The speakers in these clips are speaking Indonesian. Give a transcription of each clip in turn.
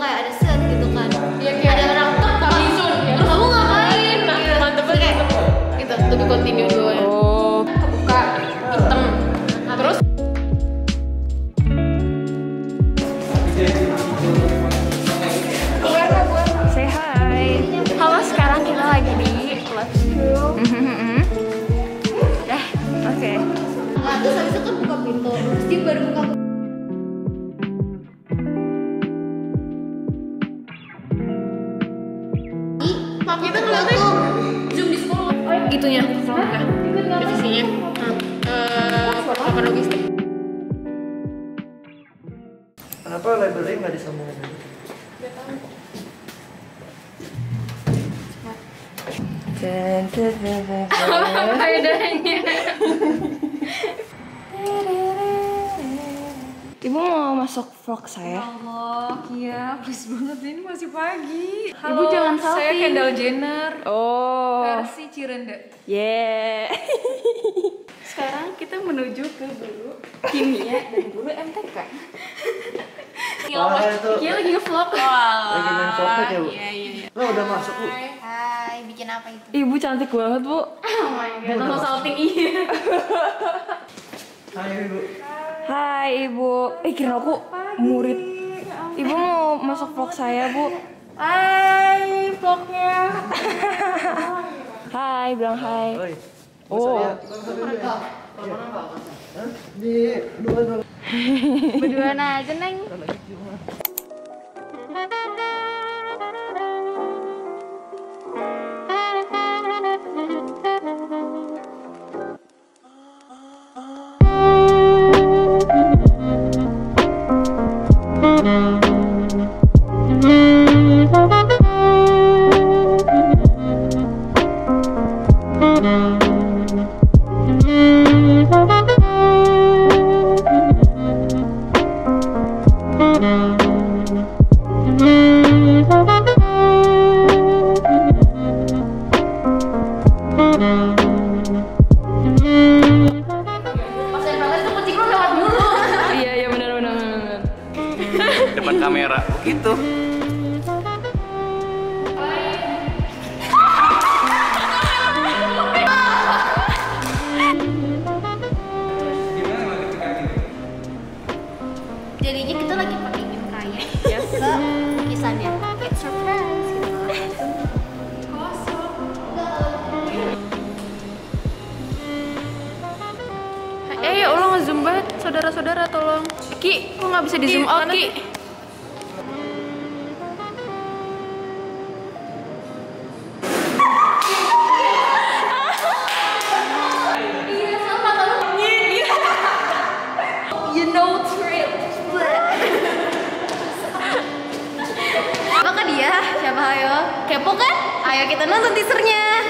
kayak ada set gitu kan. Ya kayak ada orang tuh coming soon. Ya, terus kamu ngapain? Nah, mantep Terus kayak gitu lebih continue dulu ya. Oh, kebuka hitam. Terus? Say hi. Halo, sekarang kita lagi di Club Dah, oke. nah terus habis itu kan buka pintu. Terus dia baru buka Ih, Library nggak disambungin? Apa bedanya? Ibu mau masuk vlog saya? Allah, Kia, please banget ini masih pagi. Ibu jangan Saya salting. Kendall Jenner, Oh, versi Cirende. yeah. Sekarang kita menuju ke guru kimia dan guru MTK. Wah, itu Kia lagi nge-vlog. lagi main Fortnite ya, Bu? Iya, iya, iya. Lo udah masuk, Bu? hai bikin apa itu Ibu cantik banget, Bu. Gak Langsung salting iya. Hai, Ibu. Hai, Ibu. Eh, kira aku murid. Ibu mau masuk vlog saya, Bu. Hai, vlognya. hai, bilang hai. Oi. Oh. Hah? Di dua dua. Berduaan aja, Neng. Depan kamera. Begitu. Nge-zoom banget. Saudara-saudara tolong. Ki, kok nggak bisa di-zoom out, Ki? dia? Siapa ayo? Kepo kan? Ayo kita nonton teasernya.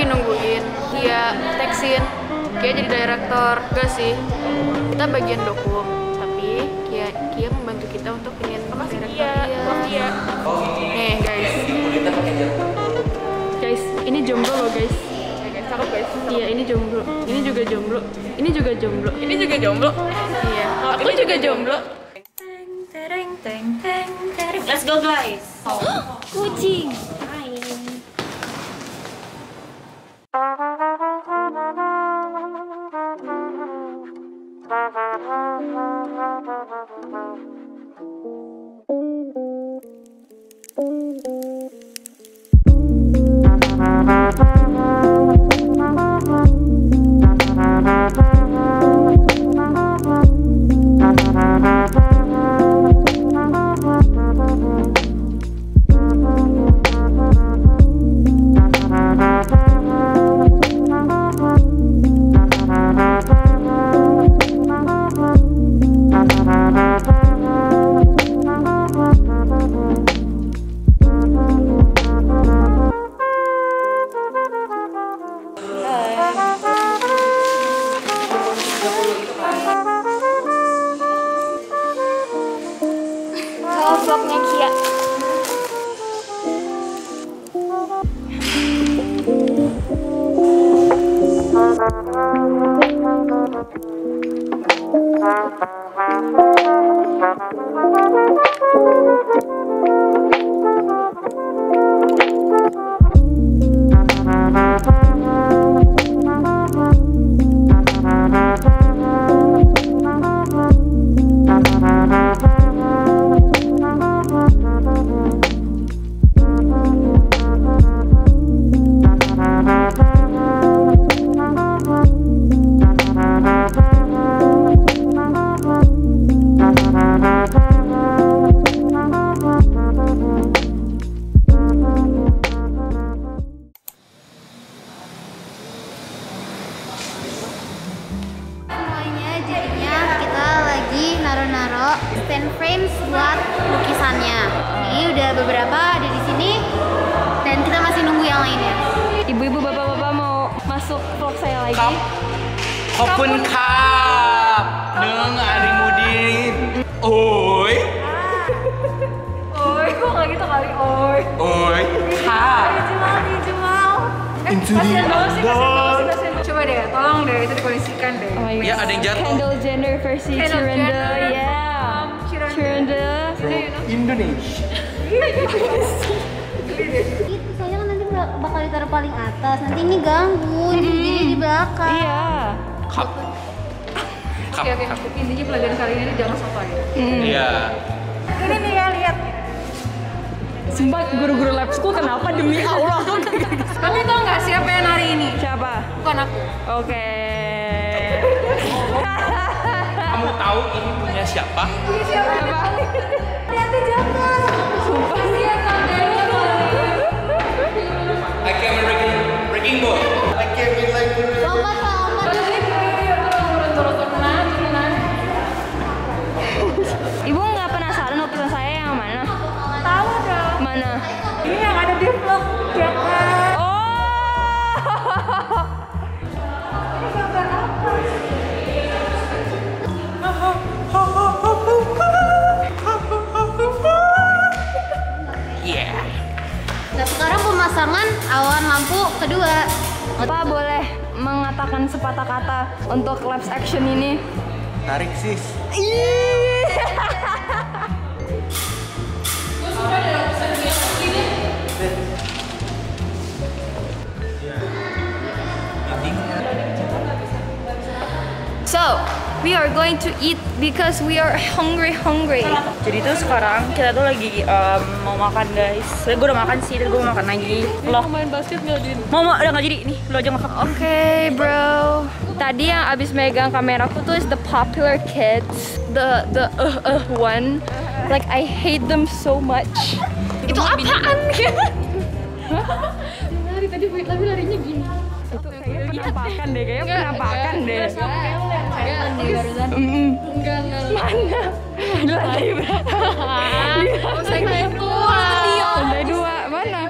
Lagi nungguin Kia teksin Kia jadi director Gak sih Kita bagian dokum Tapi Kia, Kia membantu kita untuk ingin director Kia Kia Nih guys Kita pakai jarum. Guys, ini jomblo loh guys. Cakep guys. Iya, ini jomblo. Ini juga jomblo. Ini juga jomblo. Ini juga jomblo. Iya. Aku juga jomblo. Let's go guys. kucing. buat lukisannya. Ini udah beberapa ada di sini dan kita masih nunggu yang lainnya. Ibu-ibu, bapak-bapak mau masuk vlog saya lagi. Kap. Open kap. Neng Arimudin. Oi. Ah. Oi, kok nggak gitu kali? Oi. Oi. Kap. Jemal, Jemal. Eh, kasihan banget sih, kasihan Coba deh, tolong deh, itu dikondisikan deh. Oh, ya, ada yang jatuh. Kendall Jenner versi Kendall Yeah. Indonesia. Itu saya kan nanti bakal ditaruh paling atas. Nanti ini ganggu, jadi mm-hmm. di belakang. Iya. Kap. Oke, oke. Intinya pelajaran kali ini jangan sampai. Mm. Iya. Ini nih ya lihat. Sumpah guru-guru lab school kenapa demi Allah. Kamu tau nggak siapa yang hari ini? Siapa? Bukan aku. Oke. Okay. Kamu tahu ini punya siapa? I came in wrecking, wrecking ball. I came in like Lompat, Pak, lompat. Ibu nggak penasaran lukisan saya yang mana? Tahu dong. Mana? Ini yang ada di vlog Jakarta. Awan lampu kedua. Pak boleh mengatakan sepatah kata untuk labs action ini? Tarik sis. So, we are going to eat because we are hungry hungry. Jadi tuh sekarang kita tuh lagi em, mau makan guys. Gue udah makan sih, dan gue mau makan lagi. Lo main basket nggak jadi? Mau mau udah nggak jadi nih, lo aja ngakak. Oke, bro. Tadi yang abis megang kameraku tuh is the popular kids, the the uh uh one. Like I hate them so much. Itu apaan? Lari tadi tapi larinya gini. penampakan deh, kayaknya penampakan deh. Enggak, enggak, enggak. Mana? Lantai berapa? Lantai dua. Lantai dua, mana?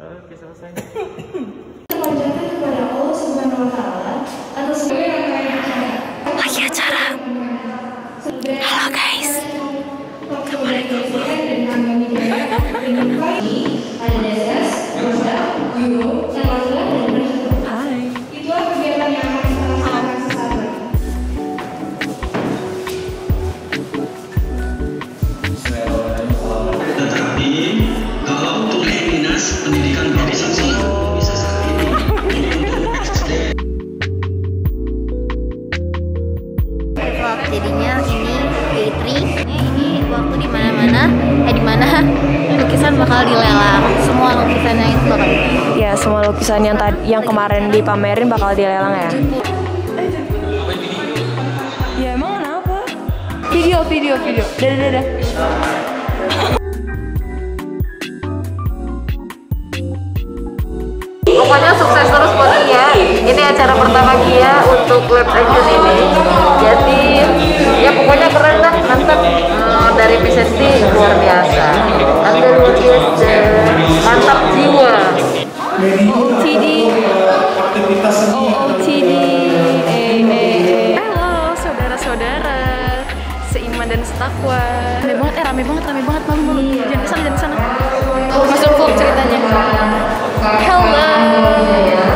Oke, selesai. Lagi acara. Halo guys. invite me and NSS, Russia, bakal dilelang semua lukisannya itu bakal dilelang Ya, semua lukisan yang tadi yang kemarin dipamerin bakal dilelang ya. Ya emang kenapa? Video, video, video. Dadah, dadah. Pokoknya sukses terus buat Kia. Ini acara pertama Kia untuk lab action ini. Jadi ya pokoknya keren dah, mantap. Dari PSSD luar biasa. Anda luar biasa. Mantap jiwa. OOTD. OOTD. Halo saudara-saudara seiman dan setakwa. Rame banget, eh rame banget, rame banget malu malu. Jangan ke sana, jangan ke sana. Masuk vlog ceritanya. Hello.